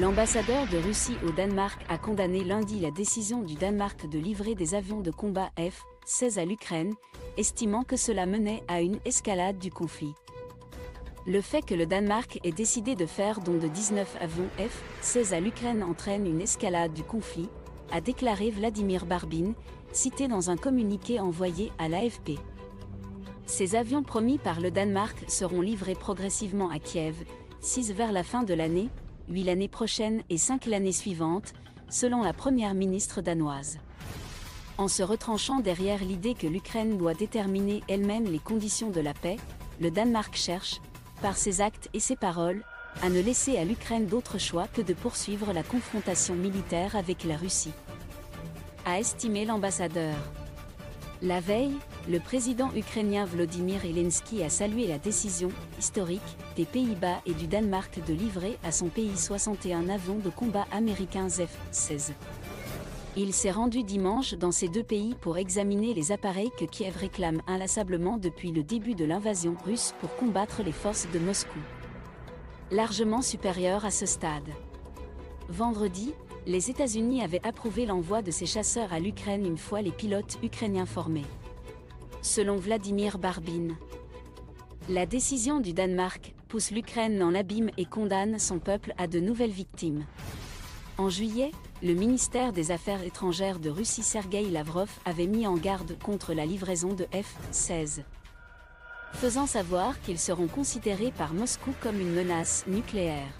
L'ambassadeur de Russie au Danemark a condamné lundi la décision du Danemark de livrer des avions de combat F-16 à l'Ukraine, estimant que cela menait à une escalade du conflit. Le fait que le Danemark ait décidé de faire don de 19 avions F-16 à l'Ukraine entraîne une escalade du conflit, a déclaré Vladimir Barbin, cité dans un communiqué envoyé à l'AFP. Ces avions promis par le Danemark seront livrés progressivement à Kiev, 6 vers la fin de l'année, 8 l'année prochaine et 5 l'année suivante, selon la première ministre danoise. En se retranchant derrière l'idée que l'Ukraine doit déterminer elle-même les conditions de la paix, le Danemark cherche, par ses actes et ses paroles, à ne laisser à l'Ukraine d'autre choix que de poursuivre la confrontation militaire avec la Russie. A estimé l'ambassadeur. La veille, le président ukrainien Volodymyr Zelensky a salué la décision, historique, des Pays-Bas et du Danemark de livrer à son pays 61 avions de combat américains F-16. Il s'est rendu dimanche dans ces deux pays pour examiner les appareils que Kiev réclame inlassablement depuis le début de l'invasion russe pour combattre les forces de Moscou. Largement supérieur à ce stade. Vendredi, les États-Unis avaient approuvé l'envoi de ces chasseurs à l'Ukraine une fois les pilotes ukrainiens formés. Selon Vladimir Barbin, la décision du Danemark pousse l'Ukraine dans l'abîme et condamne son peuple à de nouvelles victimes. En juillet, le ministère des Affaires étrangères de Russie Sergei Lavrov avait mis en garde contre la livraison de F-16, faisant savoir qu'ils seront considérés par Moscou comme une menace nucléaire.